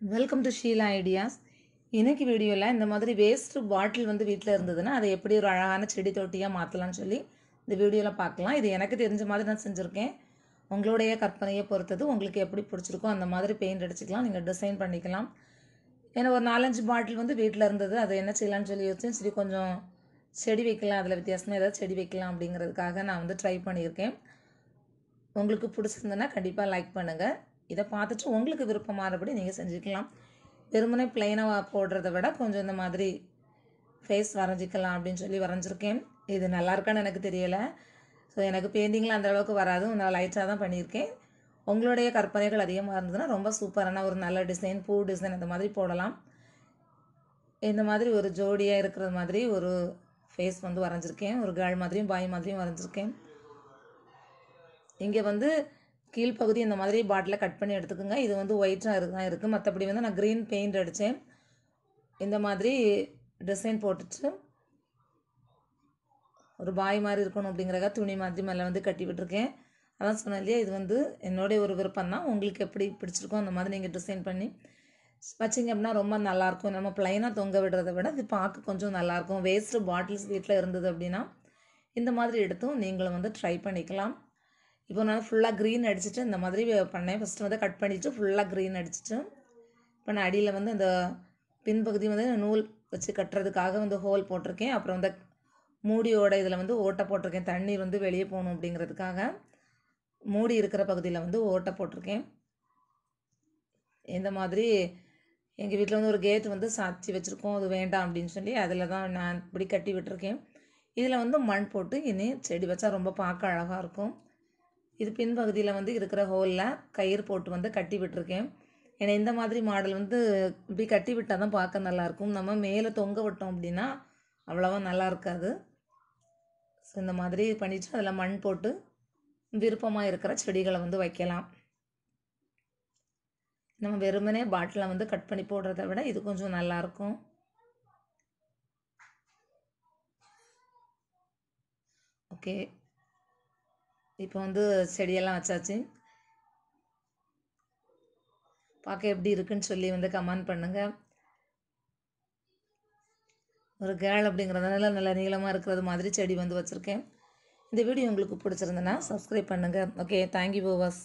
Welcome to Sheila ideas இன்றைக்கி வீடியோவில் இந்த மாதிரி வேஸ்ட்டு பாட்டில் வந்து வீட்டில் இருந்ததுன்னா அதை எப்படி ஒரு அழகான செடி தொட்டியாக மாற்றலாம்னு சொல்லி இந்த வீடியோவில் பார்க்கலாம். இது எனக்கு தெரிஞ்ச மாதிரி நான் செஞ்சுருக்கேன். உங்களுடைய கற்பனையை பொறுத்தது உங்களுக்கு எப்படி பிடிச்சிருக்கோ அந்த மாதிரி பெயிண்ட் அடிச்சுக்கலாம். நீங்கள் டிசைன் பண்ணிக்கலாம். ஏன்னா ஒரு நாலஞ்சு பாட்டில் வந்து வீட்டில் இருந்தது. அதை என்ன செய்யலாம்னு சொல்லி யோசிச்சேன் சரி கொஞ்சம் செடி வைக்கலாம். அதில் வித்தியாசமாக ஏதாவது செடி வைக்கலாம் அப்படிங்கிறதுக்காக நான் வந்து ட்ரை பண்ணியிருக்கேன். உங்களுக்கு பிடிச்சிருந்ததுன்னா கண்டிப்பாக லைக் பண்ணுங்கள் இதை பார்த்துட்டு உங்களுக்கு விருப்பமானபடி நீங்கள் செஞ்சுக்கலாம். வெறுமனே பிளைனாக போடுறத விட கொஞ்சம் இந்த மாதிரி ஃபேஸ் வரைஞ்சிக்கலாம் அப்படின்னு சொல்லி வரைஞ்சிருக்கேன். இது நல்லா இருக்கான்னு எனக்கு தெரியலை. ஸோ எனக்கு பெயிண்டிங்கில் அந்த அளவுக்கு வராது. நான் லைட்டாக தான் பண்ணியிருக்கேன். உங்களுடைய கற்பனைகள் அதிகமாக இருந்ததுன்னா ரொம்ப சூப்பரான ஒரு நல்ல டிசைன் பூ டிசைன் அந்த மாதிரி போடலாம். இந்த மாதிரி ஒரு ஜோடியாக இருக்கிற மாதிரி ஒரு ஃபேஸ் வந்து வரைஞ்சிருக்கேன். ஒரு கேர்ள் மாதிரியும் பாய் மாதிரியும் வரைஞ்சிருக்கேன். இங்கே வந்து கீழ்ப்பகுதி இந்த மாதிரி பாட்டில் கட் பண்ணி எடுத்துக்கோங்க. இது வந்து ஒயிட்டாக தான் இருக்குது மற்றபடி வந்து நான் க்ரீன் பெயிண்ட் அடித்தேன் இந்த மாதிரி டிசைன் போட்டுட்டு ஒரு பாய் மாதிரி இருக்கணும் அப்படிங்கிறக்காக துணி மாதிரி மேலே வந்து கட்டி விட்டுருக்கேன். அதான் சொன்னேன் இல்லையா? இது வந்து என்னுடைய ஒரு விருப்பம் தான். உங்களுக்கு எப்படி பிடிச்சிருக்கோ அந்த மாதிரி நீங்கள் டிசைன் பண்ணி வச்சிங்க அப்படின்னா ரொம்ப நல்லாயிருக்கும். நம்ம ப்ளைனாக தொங்க விடுறத விட இது பார்க்க கொஞ்சம் நல்லாயிருக்கும். வேஸ்ட்டு பாட்டில்ஸ் வீட்டில் இருந்தது அப்படின்னா இந்த மாதிரி எடுத்தும் நீங்களும் வந்து ட்ரை பண்ணிக்கலாம். இப்போ நான் ஃபுல்லாக க்ரீன் அடிச்சுட்டு இந்த மாதிரி பண்ணேன். ஃபஸ்ட்டு வந்து கட் பண்ணிவிட்டு ஃபுல்லாக க்ரீன் அடிச்சுட்டு இப்போ நான் அடியில் வந்து அந்த பின்பகுதி வந்து நூல் வச்சு கட்டுறதுக்காக வந்து ஹோல் போட்டிருக்கேன். அப்புறம் வந்து மூடியோட இதில் வந்து ஓட்டை போட்டிருக்கேன். தண்ணீர் வந்து வெளியே போகணும் அப்படிங்கிறதுக்காக மூடி இருக்கிற பகுதியில் வந்து ஓட்டை போட்டிருக்கேன். இந்த மாதிரி எங்கள் வீட்டில் வந்து ஒரு கேட் வந்து சாத்தி வச்சுருக்கோம். அது வேண்டாம் அப்படின்னு சொல்லி அதில் தான் நான் இப்படி கட்டி விட்டுருக்கேன். இதில் வந்து மண் போட்டு இனி செடி வச்சா ரொம்ப பார்க்க அழகாக இருக்கும். இது பின்பகுதியில் வந்து இருக்கிற ஹோலில் கயிறு போட்டு வந்து கட்டி விட்டுருக்கேன். ஏன்னா இந்த மாதிரி மாடல் வந்து இப்படி கட்டி விட்டால் தான் பார்க்க நல்லாயிருக்கும். நம்ம மேலே தொங்க விட்டோம் அப்படின்னா அவ்வளோவா நல்லா இருக்காது. ஸோ இந்த மாதிரி பண்ணிவிட்டு அதில் மண் போட்டு விருப்பமாக இருக்கிற செடிகளை வந்து வைக்கலாம். நம்ம வெறுமனே பாட்டிலை வந்து கட் பண்ணி போடுறத விட இது கொஞ்சம் நல்லாயிருக்கும். ஓகே. இப்போ வந்து செடியெல்லாம் வச்சாச்சு. பார்க்க எப்படி இருக்குன்னு சொல்லி வந்து கமெண்ட் பண்ணுங்கள் ஒரு கேள் அப்படிங்கிறதுனால நல்ல நீளமாக இருக்கிறது மாதிரி செடி வந்து வச்சுருக்கேன். இந்த வீடியோ உங்களுக்கு பிடிச்சிருந்தனா சப்ஸ்கிரைப் பண்ணுங்கள் ஓகே தேங்க்யூ போவாஸ்